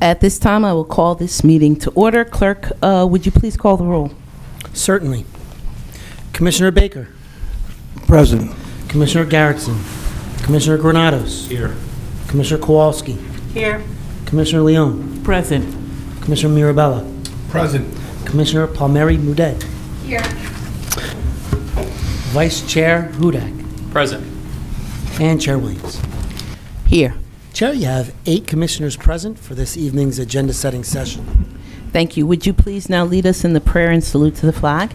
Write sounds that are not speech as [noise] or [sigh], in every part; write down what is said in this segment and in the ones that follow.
At this time, I will call this meeting to order. Clerk, uh, would you please call the roll? Certainly. Commissioner Baker. Present. Commissioner Garretson. Commissioner Granados. Here. Commissioner Kowalski. Here. Commissioner Leon. Present. Commissioner Mirabella. Present. Commissioner Palmieri Mouded. Here. Vice Chair Hudak. Present. And Chair Williams. Here. Chair, you have eight commissioners present for this evening's agenda-setting session. Thank you. Would you please now lead us in the prayer and salute to the flag?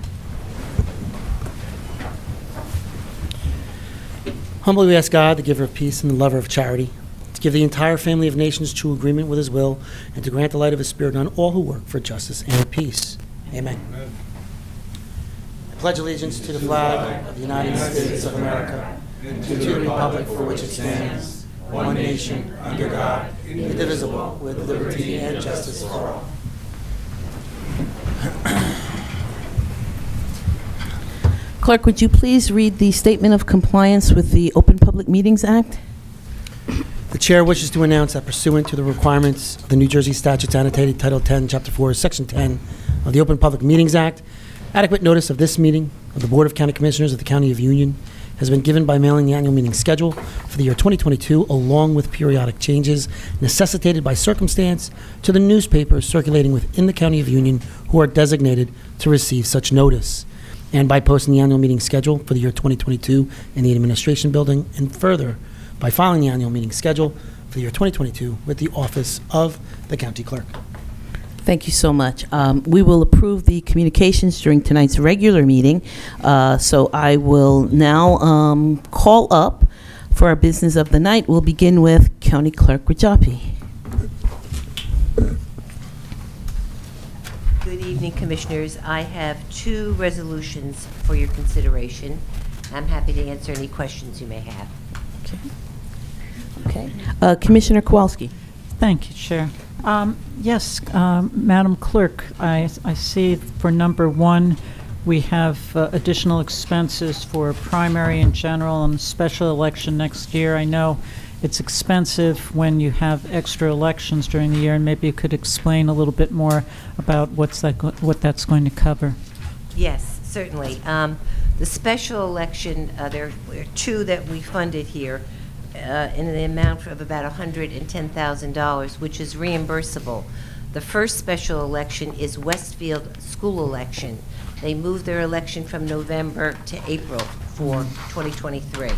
Humbly we ask God, the giver of peace and the lover of charity, to give the entire family of nations true agreement with his will, and to grant the light of his spirit on all who work for justice and peace. Amen. I pledge allegiance to the flag of the United States of America and to the republic for which it stands, one nation, under God, indivisible, with liberty and justice for all. Clerk, would you please read the statement of compliance with the Open Public Meetings Act? The chair wishes to announce that pursuant to the requirements of the New Jersey statutes annotated Title 10, Chapter 4, Section 10 of the Open Public Meetings Act, adequate notice of this meeting of the Board of County Commissioners of the County of Union has been given by mailing the annual meeting schedule for the year 2022, along with periodic changes necessitated by circumstance to the newspapers circulating within the County of Union who are designated to receive such notice, and by posting the annual meeting schedule for the year 2022 in the Administration Building, and further, by filing the annual meeting schedule for the year 2022 with the Office of the County Clerk. Thank you so much. Um, We will approve the communications during tonight's regular meeting, Uh, so I will now um, call up for our business of the night. We'll begin with County Clerk Rajoppi. Good evening, Commissioners. I have two resolutions for your consideration. I'm happy to answer any questions you may have. Okay. Uh, Commissioner Kowalski. Thank you, Chair. Um, Yes, um, Madam Clerk, I I see for number one, we have uh, additional expenses for primary and general and special election next year. I know it's expensive when you have extra elections during the year, and maybe you could explain a little bit more about what's that, what that's going to cover. Yes, certainly. Um, The special election, uh, there are two that we funded here uh, in the amount of about $110,000, which is reimbursable. The first special election is Westfield School election. They moved their election from November to April for 2023.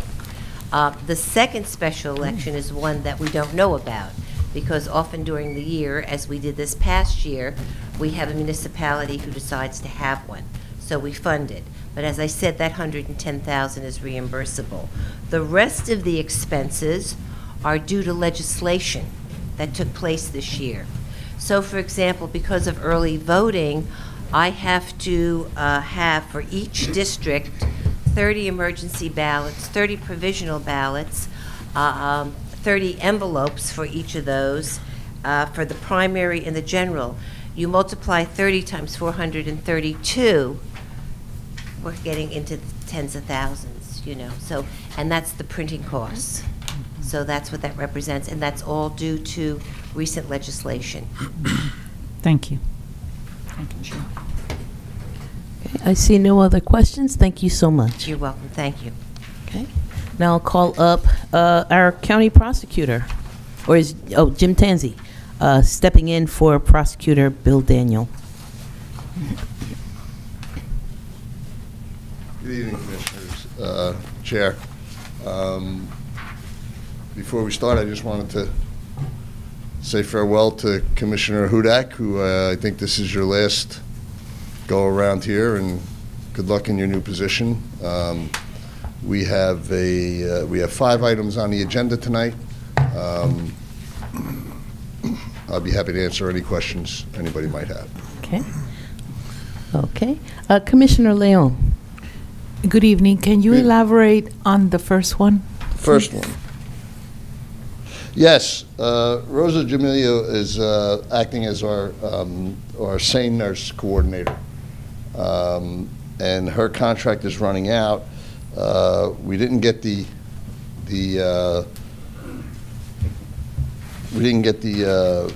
Uh, The second special election is one that we don't know about, because often during the year, as we did this past year, we have a municipality who decides to have one, so we fund it. But as I said, that 110,000 is reimbursable. The rest of the expenses are due to legislation that took place this year. So, for example, because of early voting, I have to uh, have for each district 30 emergency ballots, 30 provisional ballots, uh, um, 30 envelopes for each of those, uh, for the primary and the general. You multiply 30 times 432, we're getting into the tens of thousands, you know, so, and that's the printing costs. So that's what that represents, and that's all due to recent legislation. Thank you. Thank you, Chair. Okay, I see no other questions. Thank you so much. You're welcome, thank you. Okay. Now I'll call up uh, our county prosecutor, or is, oh, Jim Tanzi, uh, stepping in for Prosecutor Bill Daniel. Good evening, Commissioners, uh, Chair. Um, Before we start, I just wanted to say farewell to Commissioner Hudak, who uh, I think this is your last go-around here, and good luck in your new position. Um, We have a, uh, we have five items on the agenda tonight. Um, I'll be happy to answer any questions anybody might have. Okay. Okay. Uh, Commissioner Leon. Good evening. Can you Good. elaborate on the first one? First one. Yes, uh, Rosa Jamilio is uh, acting as our, um, our SANE nurse coordinator. Um, And her contract is running out. Uh, We didn't get the, the, uh, we didn't get the uh,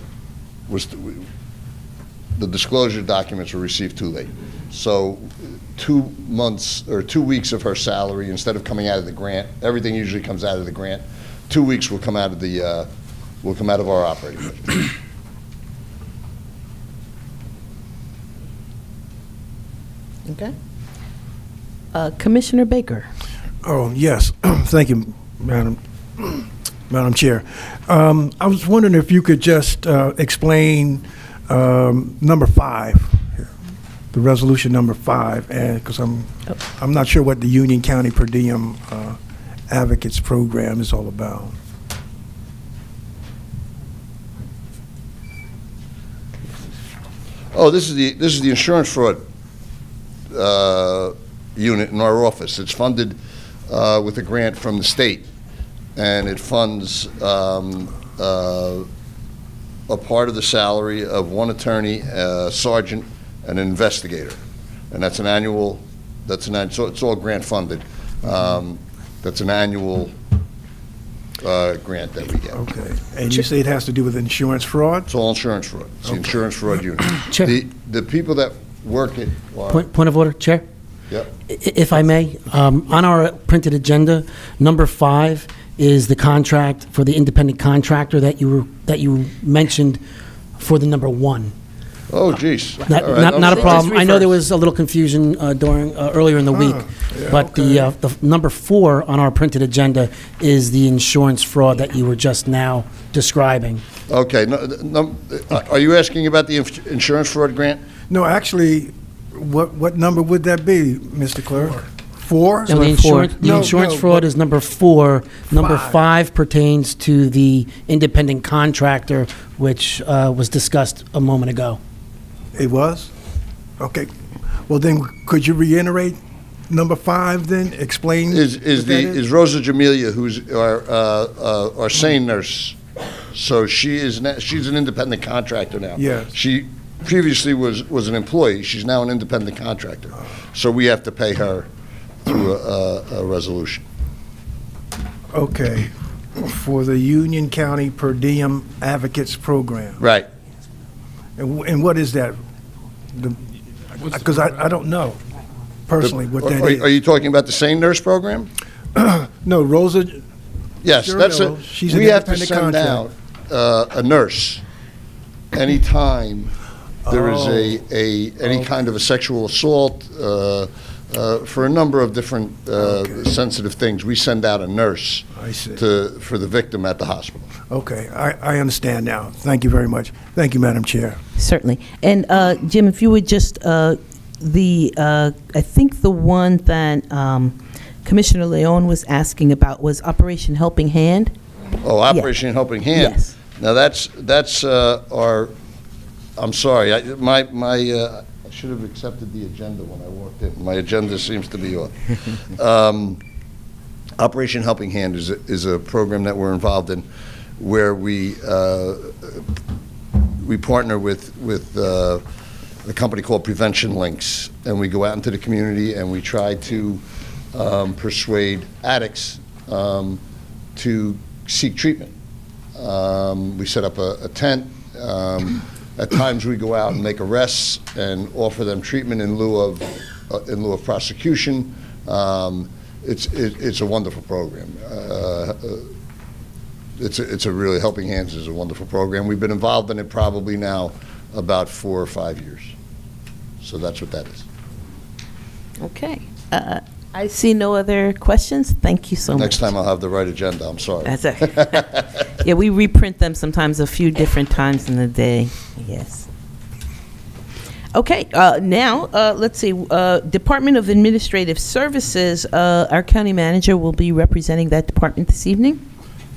was, the disclosure documents were received too late. So two months, or two weeks of her salary, instead of coming out of the grant, everything usually comes out of the grant, two weeks will come out of the, uh, will come out of our operating budget. Okay. Uh, Commissioner Baker. Oh, yes. [clears throat] Thank you, Madam, Madam Chair. Um, I was wondering if you could just uh, explain um, number five, here, the resolution number five, and, because I'm, I'm not sure what the Union County Per Diem uh, Advocates Program is all about. Oh, this is the, this is the insurance fraud uh, unit in our office. It's funded uh, with a grant from the state, and it funds um, uh, a part of the salary of one attorney, a sergeant, and an investigator. And that's an annual, that's an, an- so it's all grant funded. Um, That's an annual uh, grant that we get. Okay. And you say it has to do with insurance fraud? It's all insurance fraud. It's the insurance fraud unit. [clears throat] Chair. The, the people that work it are, Point, point of order, Chair? yep. If I may, um, on our printed agenda, number five is the contract for the independent contractor that you, were- that you mentioned for the number one. Oh, geez. Not, All right, not, I'm not a sorry. problem. I know there was a little confusion uh, during, uh, earlier in the week, yeah, but the, uh, the f- number four on our printed agenda is the insurance fraud that you were just now describing. Okay, no, no, uh, are you asking about the inf- insurance fraud grant? No, actually, what, what number would that be, Mr. Clerk? Four? So the Number four. insurance, the No, insurance no, fraud is number four. Number Five. five pertains to the independent contractor, which uh, was discussed a moment ago. It was? Okay. Well, then, could you reiterate number five then? Explain. Is, is the, that is Rosa Jamelia, who's our, uh, uh, our SANE nurse. So she is, na- she's an independent contractor now. Yes. She previously was, was an employee. She's now an independent contractor. So we have to pay her through a, a, a resolution. Okay. For the Union County Per Diem Advocates Program. Right. And and what is that? Because I, I don't know personally what that Are- Are you talking about the SANE nurse program? [clears throat] No, Rosa, Yes, Sure, that's no, a, she's an we have to independent send out uh, a nurse anytime there is a, a, any kind of a sexual assault, uh, uh, for a number of different uh, Okay. sensitive things. We send out a nurse I see. to, for the victim at the hospital. Okay, I, I understand now. Thank you very much. Thank you, Madam Chair. Certainly. And uh, Jim, if you would just, uh, the, uh, I think the one that um, Commissioner Leon was asking about was Operation Helping Hand? Oh, Operation Helping Hand. Yes. Now, that's, that's uh, our, I'm sorry, I, my, my, uh, I should have accepted the agenda when I walked in. My agenda seems to be off. [laughs] Um, Operation Helping Hand is, a- is a program that we're involved in where we, uh, we partner with, with uh, a company called Prevention Links, and we go out into the community and we try to um, persuade addicts um, to seek treatment. Um, We set up a a tent. At times, we go out and make arrests and offer them treatment in lieu of, uh, in lieu of prosecution. Um, It's, it- it's a wonderful program. Uh, uh, It's, a- it's a really, Helping Hands is a wonderful program. We've been involved in it probably now about four or five years. So that's what that is. Okay. I see no other questions. Thank you so much. Next time, I'll have the right agenda, I'm sorry. That's [laughs] it. Yeah, we reprint them sometimes a few different times in the day, yes. Okay, uh, now, uh, let's see, uh, Department of Administrative Services, uh, our county manager will be representing that department this evening.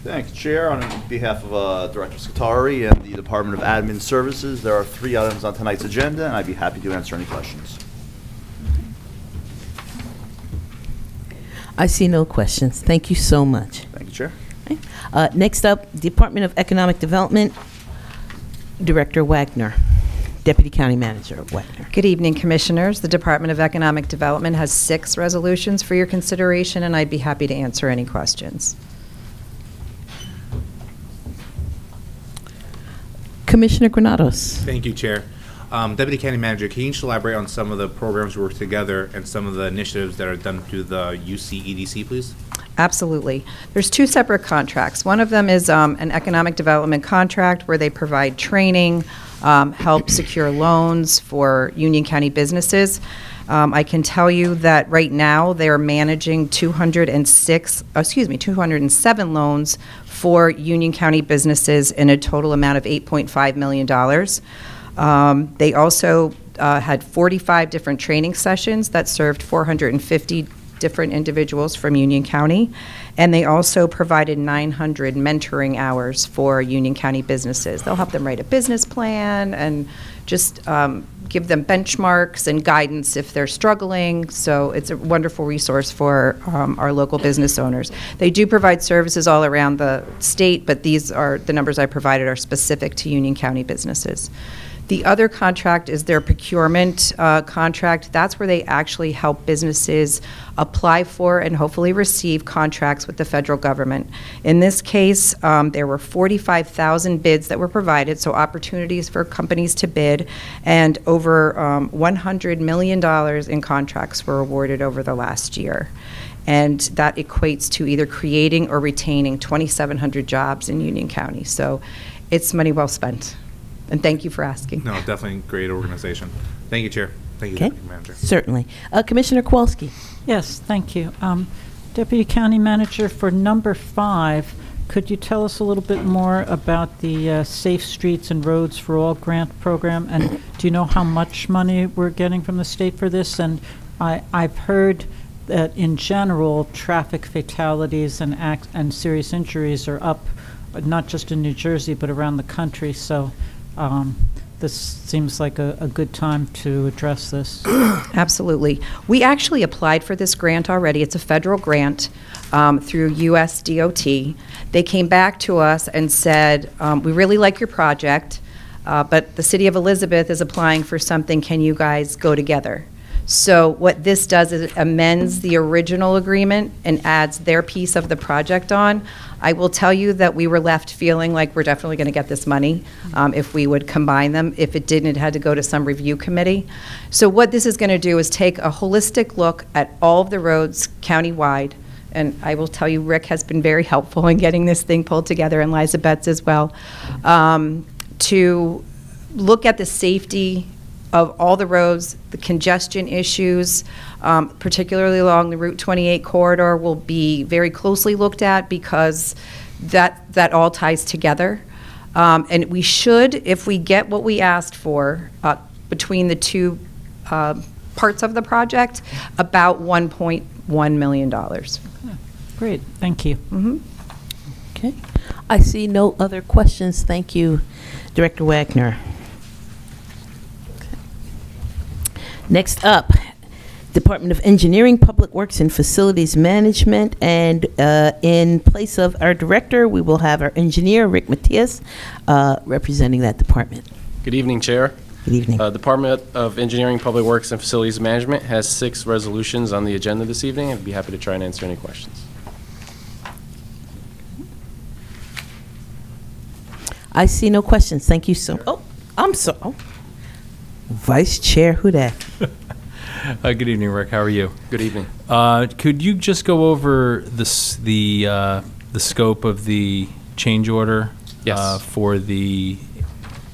Thanks, Chair. On behalf of uh, Director Scutari and the Department of Admin Services, there are three items on tonight's agenda, and I'd be happy to answer any questions. I see no questions. Thank you so much. Thank you, Chair. Uh, Next up, Department of Economic Development, Director Wagner, Deputy County Manager Wagner. Good evening, Commissioners. The Department of Economic Development has six resolutions for your consideration, and I'd be happy to answer any questions. Commissioner Granados. Thank you, Chair. Um, Deputy County Manager, can you just elaborate on some of the programs we work together and some of the initiatives that are done through the UC EDC, please? Absolutely. There's two separate contracts. One of them is um, an economic development contract where they provide training, um, help secure loans for Union County businesses. Um, I can tell you that right now, they're managing 206, uh, excuse me, 207 loans for Union County businesses in a total amount of $8.5 million. Um, They also uh, had 45 different training sessions that served 450 different individuals from Union County, and they also provided 900 mentoring hours for Union County businesses. They'll help them write a business plan and just um, give them benchmarks and guidance if they're struggling. So it's a wonderful resource for um, our local business owners. They do provide services all around the state, but these are, the numbers I provided are specific to Union County businesses. The other contract is their procurement uh, contract. That's where they actually help businesses apply for and hopefully receive contracts with the federal government. In this case, um, there were 45,000 bids that were provided, so opportunities for companies to bid, and over um, $100 million in contracts were awarded over the last year. And that equates to either creating or retaining 2,700 jobs in Union County. So it's money well spent. And thank you for asking. No, definitely great organization. Thank you, Chair. Thank you, Okay, Deputy Manager. certainly. Uh, Commissioner Kowalski. Yes, thank you. Um, Deputy County Manager, for number five, could you tell us a little bit more about the uh, Safe Streets and Roads for All grant program? And do you know how much money we're getting from the state for this? And I, I've heard that in general, traffic fatalities and act, and serious injuries are up, uh, not just in New Jersey, but around the country. So um, this seems like a, a good time to address this. [clears throat] Absolutely. We actually applied for this grant already. It's a federal grant um, through USDOT. They came back to us and said, um, "We really like your project, uh, but the city of Elizabeth is applying for something. Can you guys go together?" So what this does is it amends the original agreement and adds their piece of the project on. I will tell you that we were left feeling like we're definitely going to get this money um, if we would combine them. If it didn't, it had to go to some review committee. So what this is going to do is take a holistic look at all of the roads countywide. And I will tell you, Rick has been very helpful in getting this thing pulled together, and Elizabeth as well, um, to look at the safety of all the roads, the congestion issues, um, particularly along the Route 28 corridor, will be very closely looked at because that, that all ties together. Um, And we should, if we get what we asked for uh, between the two uh, parts of the project, about $1.1 million. Great, thank you. Mhm. Okay. I see no other questions. Thank you, Director Wagner. Next up, Department of Engineering, Public Works, and Facilities Management. And uh, in place of our director, we will have our engineer, Rick Matias, uh, representing that department. Good evening, Chair. Good evening. Uh, Department of Engineering, Public Works, and Facilities Management has six resolutions on the agenda this evening. I'd be happy to try and answer any questions. I see no questions. Thank you so, oh, I'm so, oh. Vice Chair Hudak. [laughs] Uh, Good evening, Rick. How are you? Good evening. Uh, Could you just go over the, the, uh, the scope of the change order? Yes. uh, For the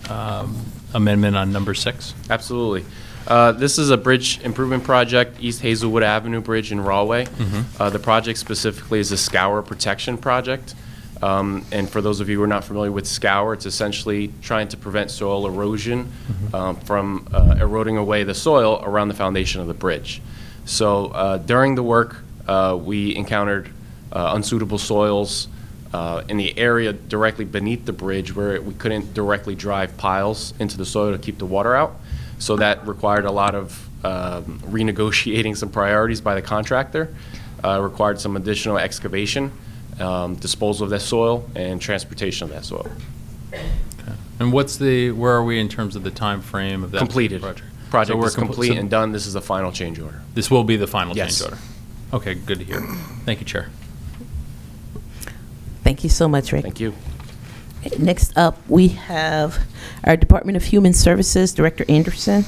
um, amendment on number six? Absolutely. Uh, This is a bridge improvement project, East Hazelwood Avenue Bridge in Rahway. Uh, The project specifically is a scour protection project. Um, And for those of you who are not familiar with scour, it's essentially trying to prevent soil erosion um, from uh, eroding away the soil around the foundation of the bridge. So uh, during the work, uh, we encountered uh, unsuitable soils uh, in the area directly beneath the bridge where we couldn't directly drive piles into the soil to keep the water out. So that required a lot of um, renegotiating some priorities by the contractor, uh, required some additional excavation, um, disposal of that soil, and transportation of that soil. And what's the, where are we in terms of the time frame of that? Completed. Project So we're is compl- complete so and done. This is the final change order. This will be the final Yes. change order? Okay, good to hear. Thank you, Chair. Thank you so much, Rick. Thank you. Next up, we have our Department of Human Services, Director Anderson.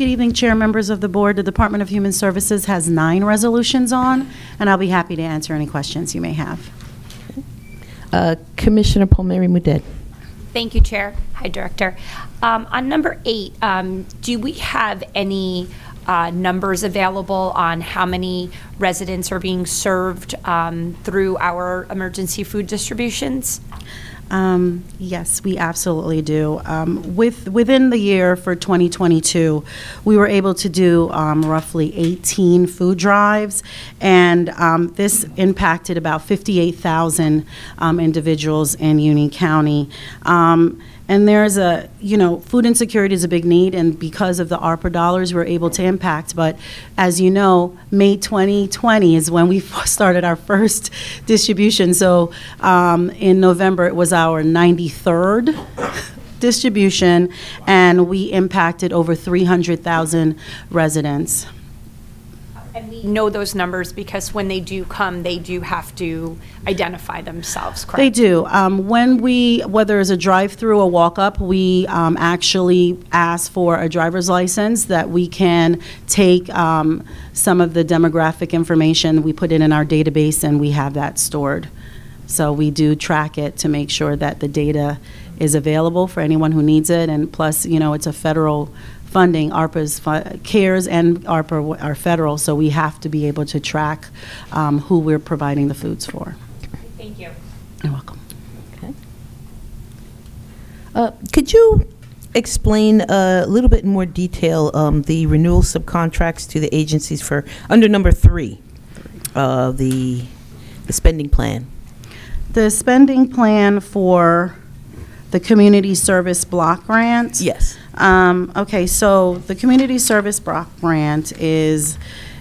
Good evening, Chair, members of the Board. The Department of Human Services has nine resolutions on, and I'll be happy to answer any questions you may have. Uh, Commissioner Palmieri Mouded. Thank you, Chair. Hi, Director. Um, On number eight, um, do we have any uh, numbers available on how many residents are being served um, through our emergency food distributions? Um, Yes, we absolutely do. Um, With, within the year for 2022, we were able to do um, roughly 18 food drives, and um, this impacted about 58,000 um, individuals in Union County. And there's a, you know, food insecurity is a big need, and because of the ARPA dollars, we're able to impact. But as you know, May 2020 is when we [laughs] started our first distribution. So um, in November, it was our 93rd [laughs] distribution, and we impacted over 300,000 residents. And we know those numbers because when they do come, they do have to identify themselves, correct? They do. Um, When we, whether it's a drive-through or walk-up, we um, actually ask for a driver's license that we can take um, some of the demographic information, we put it in our database, and we have that stored. So we do track it to make sure that the data is available for anyone who needs it, and plus, you know, it's a federal funding, ARPA's, fu- CARES and ARPA are federal, so we have to be able to track um, who we're providing the foods for. Thank you. You're welcome. Uh, Could you explain a little bit in more detail um, the renewal subcontracts to the agencies for, under number three, uh, the the spending plan? The spending plan for the community service block grant? Yes. Um, okay, so the community service block grant is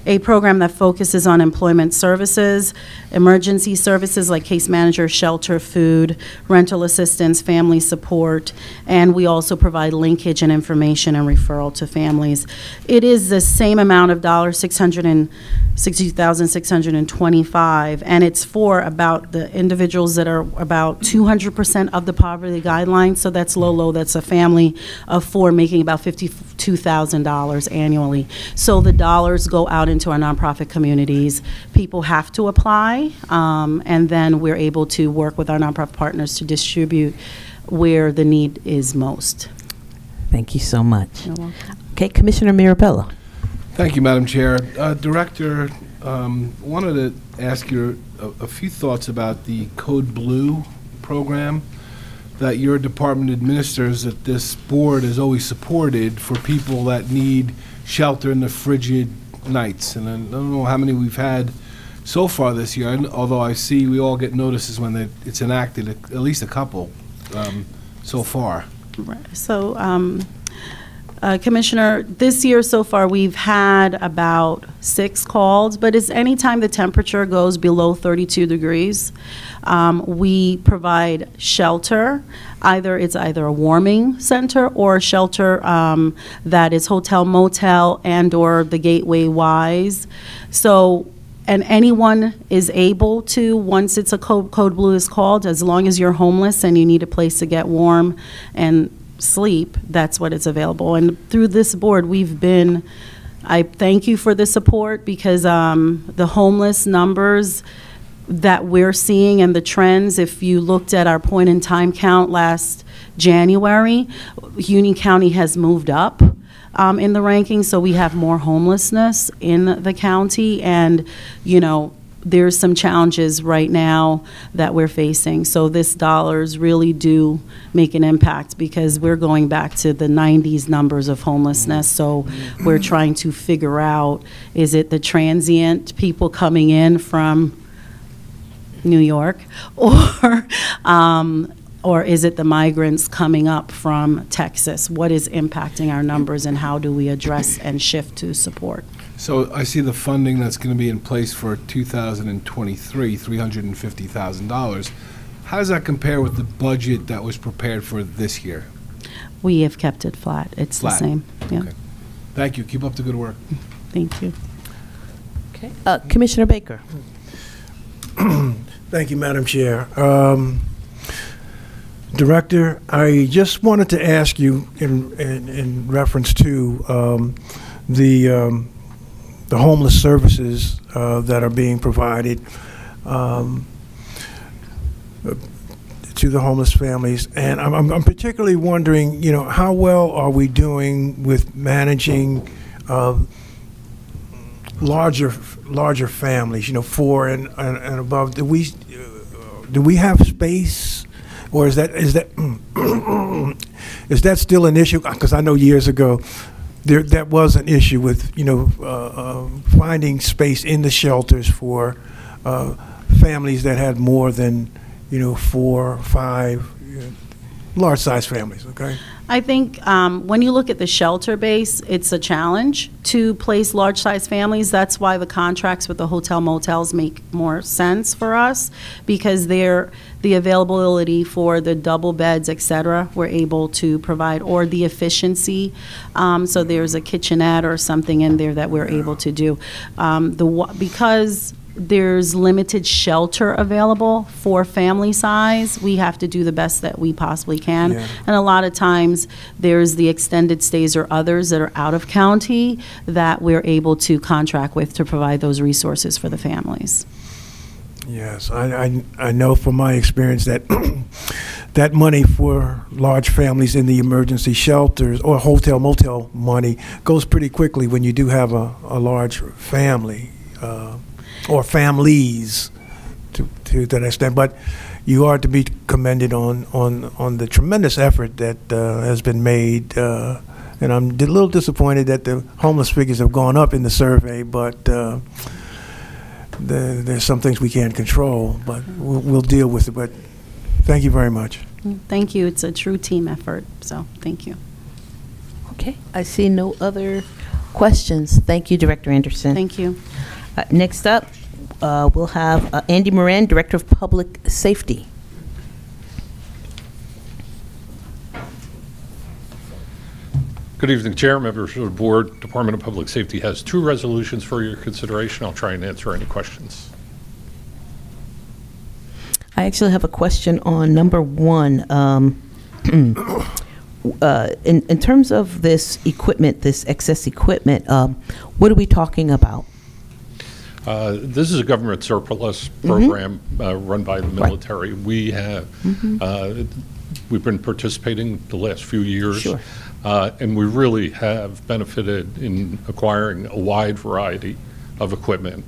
a program that focuses on employment services, emergency services like case manager, shelter, food, rental assistance, family support, and we also provide linkage and information and referral to families. It is the same amount of dollars, six hundred and it's for about the individuals that are about two hundred percent of the poverty guideline. So that's low, low. That's a family of four making about fifty-two thousand dollars annually. So the dollars go out into our nonprofit communities. People have to apply, um, and then we're able to work with our nonprofit partners to distribute where the need is most. Thank you so much. You're. Okay, Commissioner Mirabella. Thank you, Madam Chair. Uh, Director, um, wanted to ask you a a few thoughts about the Code Blue program that your department administers, that this board has always supported for people that need shelter in the frigid nights. And I don't know how many we've had so far this year, although I see we all get notices when they- it's enacted, at least a couple um, so far. So, um, uh, Commissioner, this year so far, we've had about six calls, but it's anytime the temperature goes below 32 degrees, um, we provide shelter. Either, it's either a warming center or a shelter um, that is hotel motel and/or the Gateway Wise. So and anyone is able to, once it's a code, code blue is called, as long as you're homeless and you need a place to get warm and sleep, that's what is available. And through this board, we've been, I thank you for the support because um, the homeless numbers that we're seeing and the trends, if you looked at our point in time count last January, Union County has moved up um, in the rankings, so we have more homelessness in the county, and, you know, there's some challenges right now that we're facing. So this dollars really do make an impact because we're going back to the 90s numbers of homelessness. So we're trying to figure out, is it the transient people coming in from New York, [laughs] or um, or is it the migrants coming up from Texas? What is impacting our numbers, and how do we address and shift to support? So I see the funding that's going to be in place for 2023, $350,000. How does that compare with the budget that was prepared for this year? We have kept it flat. It's Flat. the same. Yeah. Okay. Thank you. Keep up the good work. Thank you. Okay. Uh, Commissioner Baker. [clears throat] Thank you, Madam Chair. Um, Director, I just wanted to ask you in, in, in reference to um, the, um, the homeless services uh, that are being provided um, to the homeless families. And I'm, I'm I'm particularly wondering, you know, how well are we doing with managing uh, larger, larger families, you know, four and, and, and above, do we, do we have space? Or is that, is that, [clears throat] is that still an issue? Because I know years ago, there, that was an issue with, you know, uh, uh, finding space in the shelters for, uh, families that had more than, you know, four, five, you know, large-sized families, okay? I think um, when you look at the shelter base, it's a challenge to place large-size families. That's why the contracts with the hotel motels make more sense for us because they're the availability for the double beds, et cetera, we're able to provide, or the efficiency. Um, so there's a kitchenette or something in there that we're able to do. Um, the because there's limited shelter available for family size. We have to do the best that we possibly can. Yeah. And a lot of times, there's the extended stays or others that are out of county that we're able to contract with to provide those resources for the families. Yes, I, I, I know from my experience that [clears throat] that money for large families in the emergency shelters or hotel motel money goes pretty quickly when you do have a, a large family uh, or families to, to that extent. But you are to be commended on, on, on the tremendous effort that uh, has been made. Uh, and I'm a little disappointed that the homeless figures have gone up in the survey, but uh, the, there's some things we can't control, but we'll, we'll deal with it. But thank you very much. Thank you. It's a true team effort, so thank you. Okay, I see no other questions. Thank you, Director Anderson. Thank you. Uh, Next up, uh, we'll have uh, Andy Moran, Director of Public Safety. Good evening, Chair, members of the Board. Department of Public Safety has two resolutions for your consideration. I'll try and answer any questions. I actually have a question on number one. Um, [clears throat] uh, In in terms of this equipment, this excess equipment, um, what are we talking about? Uh, This is a government surplus program uh, run by the military. We have, Mhm. uh, we've been participating the last few years. Sure. uh, And we really have benefited in acquiring a wide variety of equipment,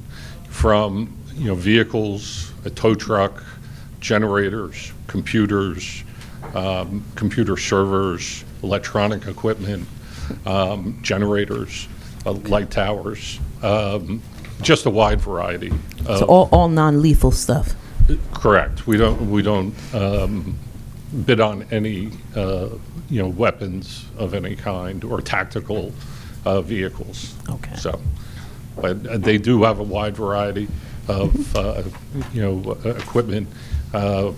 from, you know, vehicles, a tow truck, generators, computers, um, computer servers, electronic equipment, um, generators, uh, light towers, um, just a wide variety. So all all non-lethal stuff? Correct. We don't, we don't um, bid on any, uh, you know, weapons of any kind or tactical uh, vehicles. Okay. So, but they do have a wide variety of, uh, you know, equipment. Uh,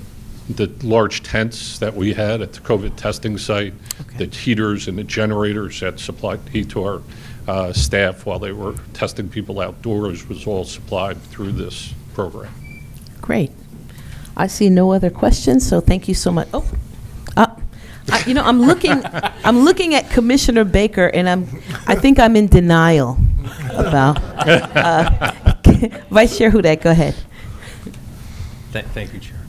The large tents that we had at the COVID testing site, okay. the heaters and the generators that supplied heat to our uh, staff while they were testing people outdoors was all supplied through this program. Great. I see no other questions, so thank you so much. Oh, uh, I- you know, I'm looking, [laughs] I'm looking at Commissioner Baker, and I'm, I think I'm in denial about. uh, [laughs] Vice Chair Hudak, go ahead. Th- Thank you, Chair.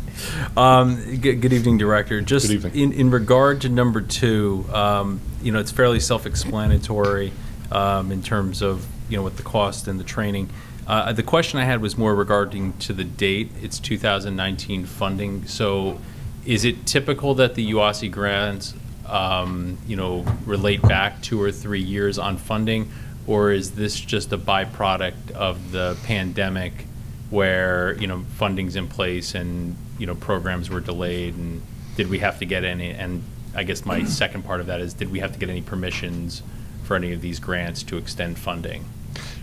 Um, Good good evening, Director. Just evening. in in regard to number two, um, you know, it's fairly self-explanatory um, in terms of, you know, with the cost and the training. Uh, The question I had was more regarding to the date. It's 2019 funding. So is it typical that the UASI grants, um, you know, relate back two or three years on funding? Or is this just a byproduct of the pandemic where, you know, funding's in place and, you know, programs were delayed and did we have to get any, and I guess my second part of that is, did we have to get any permissions for any of these grants to extend funding?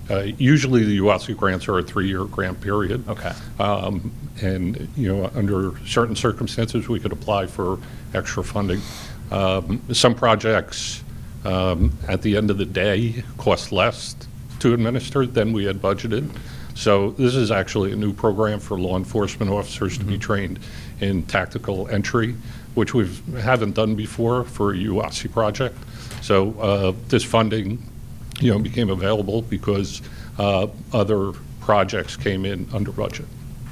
Uh, Usually, the UASI grants are a three-year grant period. Okay. Um, And, you know, under certain circumstances, we could apply for extra funding. Um, Some projects, um, at the end of the day, cost less to administer than we had budgeted. So this is actually a new program for law enforcement officers to be trained in tactical entry, which we haven't done before for a UASI project. So uh, this funding, you know, became available because uh, other projects came in under budget.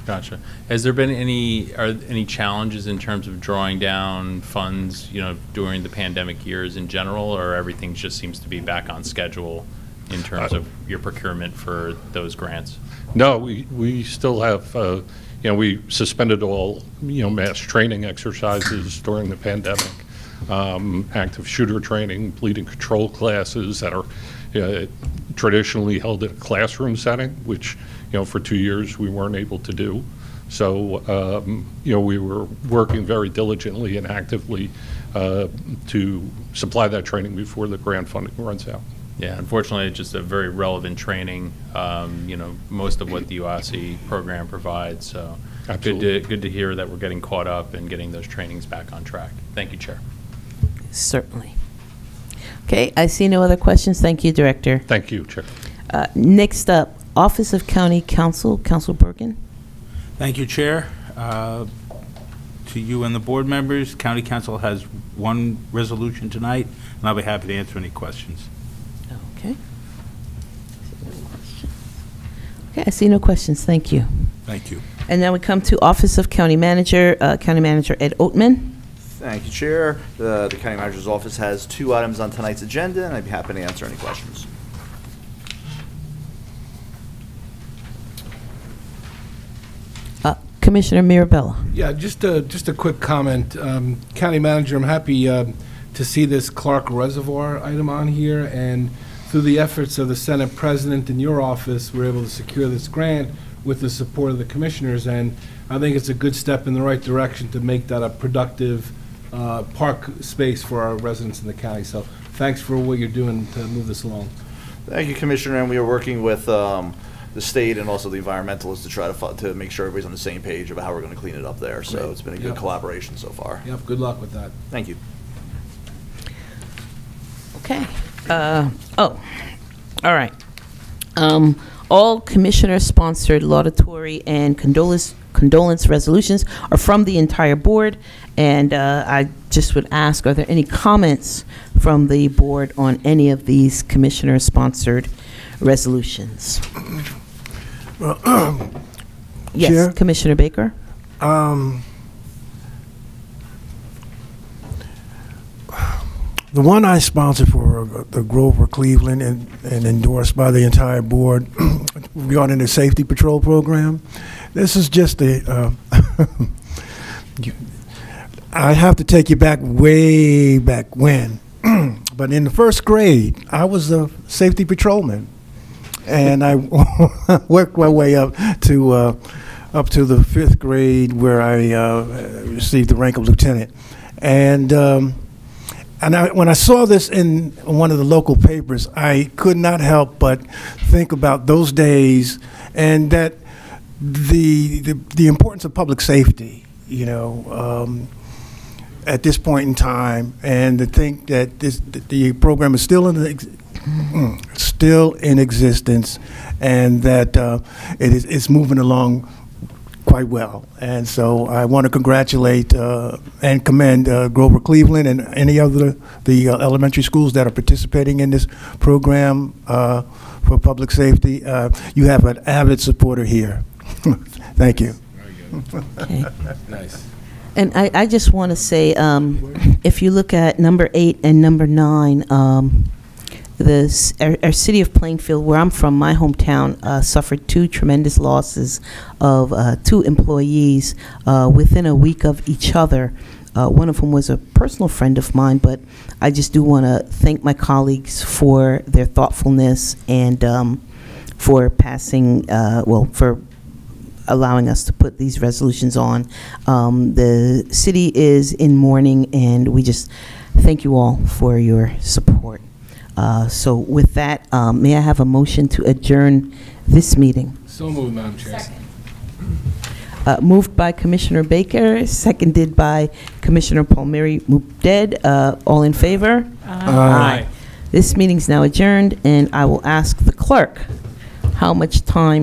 Gotcha. Has there been any, are any challenges in terms of drawing down funds, you know, during the pandemic years in general, or everything just seems to be back on schedule in terms of your procurement for those grants? No, we, we still have, uh, you know, we suspended all, you know, mass training exercises during the pandemic, um, active shooter training, bleeding control classes that are uh, traditionally held in a classroom setting, which, you know, for two years we weren't able to do. So, um, you know, we were working very diligently and actively uh, to supply that training before the grant funding runs out. Yeah, unfortunately, it's just a very relevant training, um, you know, most of what the UASI program provides, so. Good to, good to hear that we're getting caught up and getting those trainings back on track. Thank you, Chair. Certainly. Okay, I see no other questions. Thank you, Director. Thank you, Chair. Uh, Next up, Office of County Counsel, Counsel Bergen. Thank you, Chair. Uh, To you and the board members, County Counsel has one resolution tonight, and I'll be happy to answer any questions. Okay. Okay, I see no questions. Thank you. Thank you. And now we come to Office of County Manager, uh, County Manager Ed Oatman. Thank you, Chair. The the county manager's office has two items on tonight's agenda, and I'd be happy to answer any questions. Uh, Commissioner Mirabella. Yeah, just a, just a quick comment. Um, County Manager, I'm happy um, to see this Clark Reservoir item on here, and through the efforts of the Senate President and your office, we're able to secure this grant with the support of the commissioners, and I think it's a good step in the right direction to make that a productive uh, park space for our residents in the county. So thanks for what you're doing to move this along. Thank you, Commissioner, and we are working with um, the state and also the environmentalists to try to, to make sure everybody's on the same page about how we're going to clean it up there. So Great. it's been a good Yep. collaboration so far. Yep, good luck with that. Thank you. Okay. Uh, Oh, all right. Um, All commissioner-sponsored laudatory and condolence condolence resolutions are from the entire board, and uh, I just would ask, are there any comments from the board on any of these commissioner-sponsored resolutions? Well, [clears throat] Yes, Chair? Commissioner Baker? Um, the one I sponsored for uh, the Grover Cleveland and, and endorsed by the entire board [clears throat] regarding the safety patrol program. This is just a. Uh, [laughs] you- I have to take you back way back when, [clears throat] but in the first grade, I was a safety patrolman, and I [laughs] worked my way up to uh, up to the fifth grade where I uh, received the rank of lieutenant, and. Um, and I, when I saw this in one of the local papers, I could not help but think about those days and that the the, the importance of public safety. You know, um, at this point in time, and to think that this the program is still in ex- mm, still in existence, and that uh, it is it's moving along quite well. And so I want to congratulate uh, and commend uh, Grover Cleveland and any other the uh, elementary schools that are participating in this program uh, for public safety. Uh, you have an avid supporter here. [laughs] Thank you. Okay. Nice. And I, I just want to say, um, if you look at number eight and number nine, um, the, our, our city of Plainfield, where I'm from, my hometown, uh, suffered two tremendous losses of uh, two employees uh, within a week of each other. Uh, one of whom was a personal friend of mine, but I just do want to thank my colleagues for their thoughtfulness and um, for passing, uh, well, for allowing us to put these resolutions on. Um, the city is in mourning, and we just thank you all for your support. Uh, so, with that, um, may I have a motion to adjourn this meeting? So moved, Madam Chair. Uh, moved by Commissioner Baker, seconded by Commissioner Palmieri Mouded. Uh, all in favor? Aye. This meeting's now adjourned, and I will ask the clerk how much time